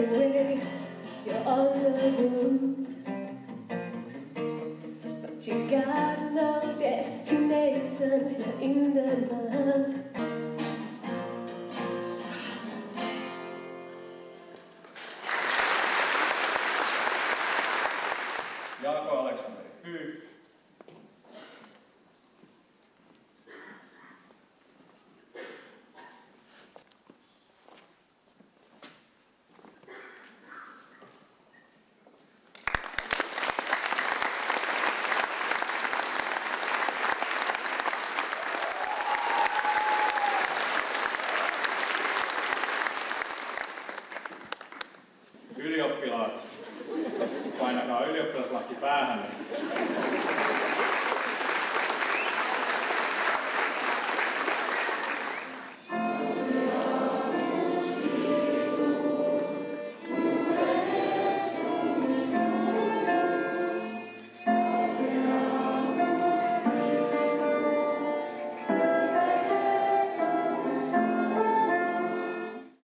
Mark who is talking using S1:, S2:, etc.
S1: the way you're on the move But you got no destination in the mind
S2: Ylioppilaat, painakaa ylioppilaslaki päähän.